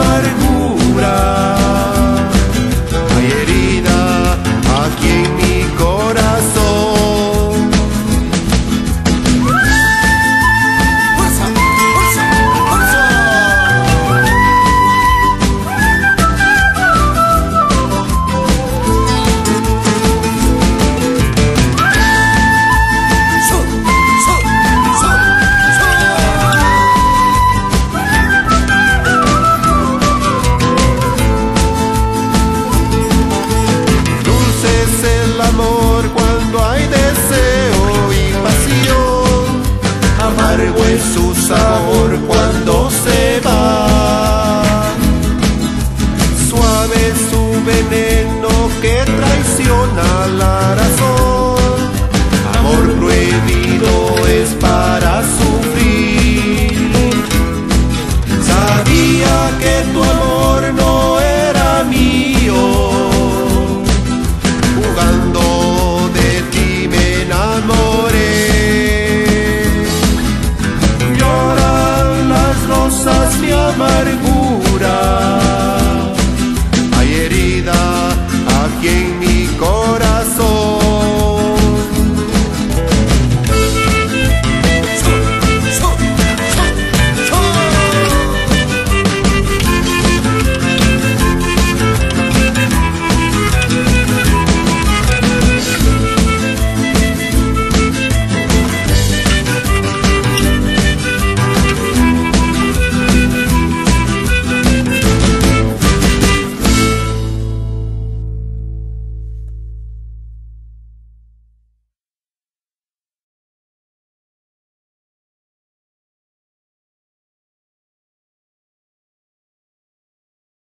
amargura.